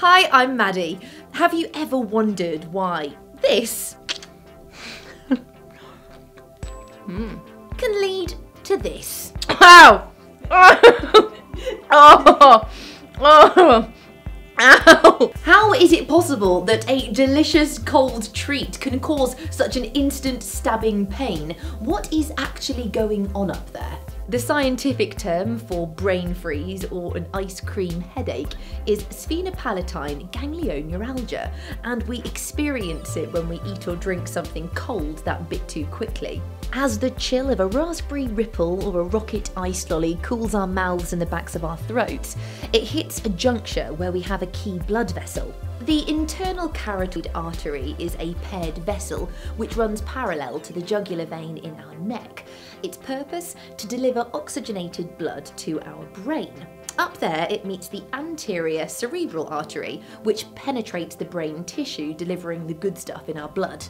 Hi, I'm Maddie. Have you ever wondered why this can lead to this? Ow! oh! Oh! Ow! How is it possible that a delicious cold treat can cause such an instant stabbing pain? What is actually going on up there? The scientific term for brain freeze or an ice cream headache is sphenopalatine ganglioneuralgia, and we experience it when we eat or drink something cold that bit too quickly. As the chill of a raspberry ripple or a rocket ice lolly cools our mouths and the backs of our throats, it hits a juncture where we have a key blood vessel. The internal carotid artery is a paired vessel which runs parallel to the jugular vein in our neck. Its purpose to deliver oxygenated blood to our brain. Up there, it meets the anterior cerebral artery, which penetrates the brain tissue, delivering the good stuff in our blood.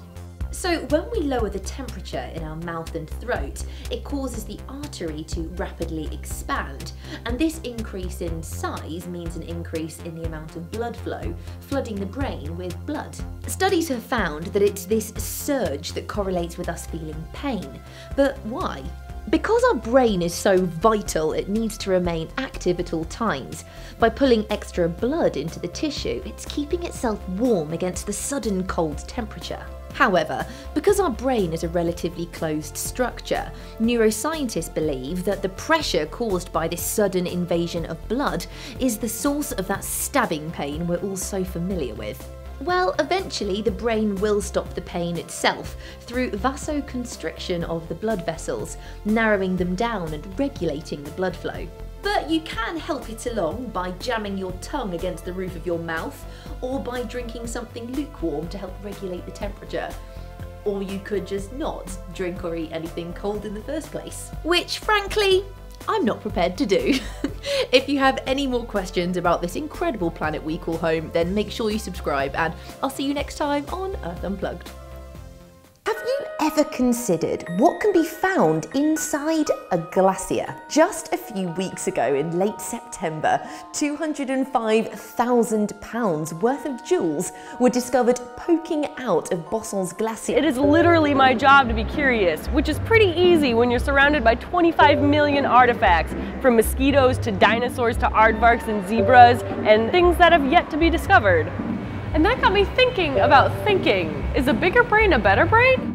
So when we lower the temperature in our mouth and throat, it causes the artery to rapidly expand. And this increase in size means an increase in the amount of blood flow, flooding the brain with blood. Studies have found that it's this surge that correlates with us feeling pain. But why? Because our brain is so vital, it needs to remain active at all times. By pulling extra blood into the tissue, it's keeping itself warm against the sudden cold temperature. However, because our brain is a relatively closed structure, neuroscientists believe that the pressure caused by this sudden invasion of blood is the source of that stabbing pain we're all so familiar with. Well, eventually the brain will stop the pain itself through vasoconstriction of the blood vessels, narrowing them down and regulating the blood flow. But you can help it along by jamming your tongue against the roof of your mouth or by drinking something lukewarm to help regulate the temperature. Or you could just not drink or eat anything cold in the first place. Which, frankly, I'm not prepared to do. if you have any more questions about this incredible planet we call home, then make sure you subscribe and I'll see you next time on Earth Unplugged ever considered what can be found inside a glacier? Just a few weeks ago in late September, 205,000 pounds worth of jewels were discovered poking out of Bossons Glacier. It is literally my job to be curious, which is pretty easy when you're surrounded by 25 million artifacts, from mosquitoes to dinosaurs to aardvarks and zebras, and things that have yet to be discovered. And that got me thinking about thinking. Is a bigger brain a better brain?